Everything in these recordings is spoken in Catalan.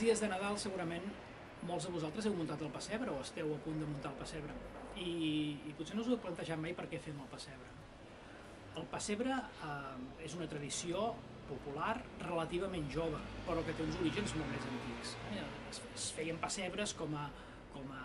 aquests dies de Nadal segurament molts de vosaltres heu muntat el pessebre o esteu a punt de muntar el pessebre i, i potser no us ho heu plantejat mai per què fem el pessebre. El pessebre eh, és una tradició popular relativament jove, però que té uns orígens molt més antics. Eh? Es, es feien pessebres com a, com a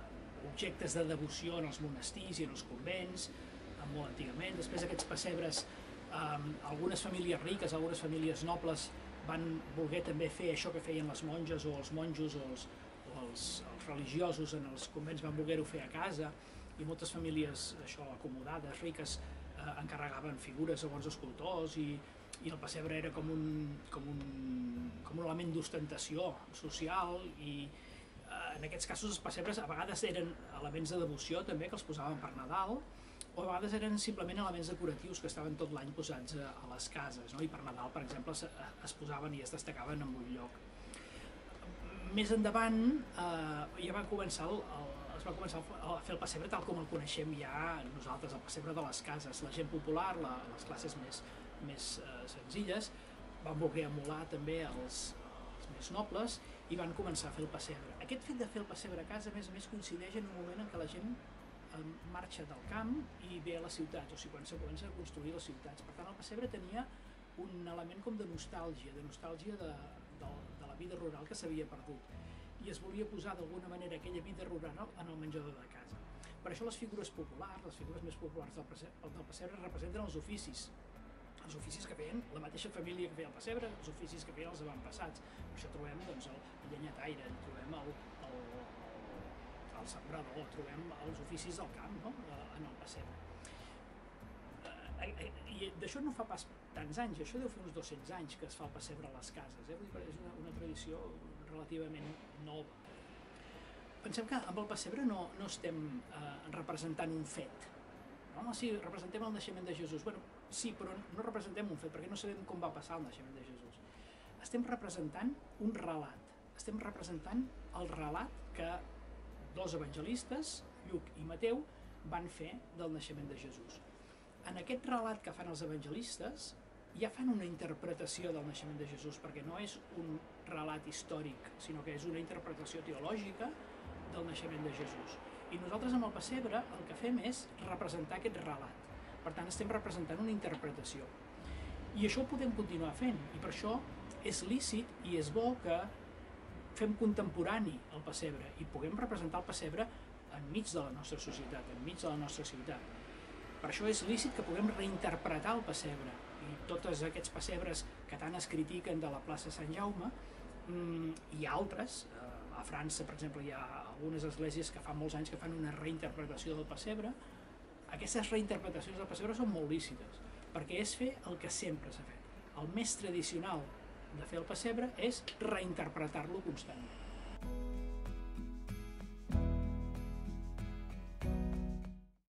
eh, objectes de devoció en els monestirs i en els convents, eh, molt antigament. Després aquests pessebres, eh, algunes famílies riques, algunes famílies nobles van voler també fer això que feien les monges o els monjos o els, o els, els religiosos en els convents van voler-ho fer a casa i moltes famílies això acomodades, riques, eh, encarregaven figures segons escultors i, i el pessebre era com un, com un, com un element d'ostentació social i eh, en aquests casos els pessebres a vegades eren elements de devoció també que els posaven per Nadal o a vegades eren simplement elements decoratius que estaven tot l'any posats a, a les cases no? i per Nadal per exemple es, es posaven i es destacaven en un lloc més endavant eh, ja va començar el, el, es va començar a fer el pessebre tal com el coneixem ja nosaltres, el pessebre de les cases. La gent popular, la, les classes més, més eh, senzilles, van voler emular també els, els més nobles i van començar a fer el pessebre. Aquest fet de fer el pessebre a casa, a més a més, coincideix en un moment en què la gent eh, marxa del camp i ve a les ciutats, o sigui, quan se comença a construir les ciutats. Per tant, el pessebre tenia un element com de nostàlgia, de nostàlgia de, de, de la vida rural que s'havia perdut i es volia posar d'alguna manera aquella vida rural en el menjador de casa. Per això les figures populars, les figures més populars del pessebre, del pessebre representen els oficis, els oficis que feien la mateixa família que feia el pessebre, els oficis que feien els avantpassats. Per això trobem doncs, el llenyataire, trobem el, el, el, el sembrador, trobem els oficis del camp no? en el pessebre i d'això no fa pas tants anys, això deu fer uns 200 anys que es fa el pessebre a les cases, eh? Dir, és una, una tradició relativament nova. Pensem que amb el pessebre no, no estem eh, representant un fet, no? Sí, representem el naixement de Jesús. Bueno, sí, però no representem un fet, perquè no sabem com va passar el naixement de Jesús. Estem representant un relat. Estem representant el relat que dos evangelistes, Lluc i Mateu, van fer del naixement de Jesús en aquest relat que fan els evangelistes ja fan una interpretació del naixement de Jesús, perquè no és un relat històric, sinó que és una interpretació teològica del naixement de Jesús. I nosaltres amb el pessebre el que fem és representar aquest relat. Per tant, estem representant una interpretació. I això ho podem continuar fent, i per això és lícit i és bo que fem contemporani el pessebre i puguem representar el pessebre enmig de la nostra societat, enmig de la nostra ciutat. Per això és lícit que puguem reinterpretar el pessebre i tots aquests pessebres que tant es critiquen de la plaça Sant Jaume mmm, i altres, eh, a França per exemple hi ha algunes esglésies que fa molts anys que fan una reinterpretació del pessebre. Aquestes reinterpretacions del pessebre són molt lícites perquè és fer el que sempre s'ha fet el més tradicional de fer el pessebre és reinterpretar-lo constantment